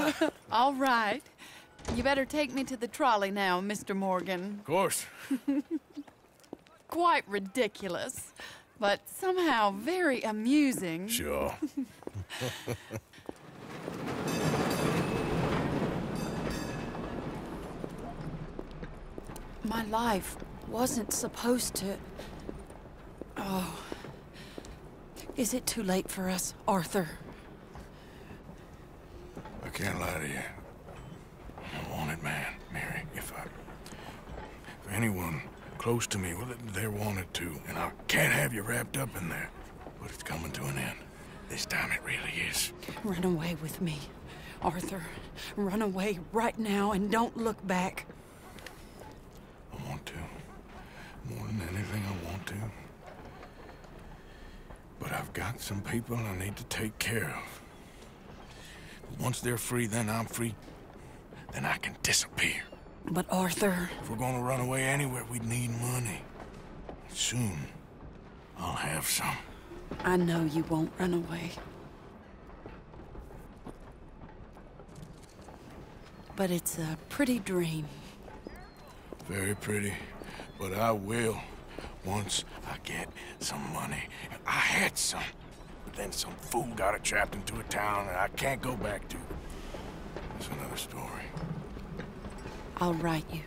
All right. You better take me to the trolley now, Mr. Morgan. Of course. Quite ridiculous, but somehow very amusing. Sure. My life wasn't supposed to. Oh. Is it too late for us, Arthur? I can't lie to you. I'm a wanted man, Mary. If I... If anyone close to me, well, they're wanted too. And I can't have you wrapped up in there. But it's coming to an end. This time it really is. Run away with me, Arthur. Run away right now and don't look back. I want to. More than anything, I want to. But I've got some people I need to take care of. Once they're free, then I'm free. Then I can disappear. But Arthur... If we're gonna run away anywhere, we'd need money. Soon, I'll have some. I know you won't run away. But it's a pretty dream. Very pretty. But I will. Once I get some money. I had some. But then some fool got it trapped into a town that I can't go back to. That's another story. I'll write you.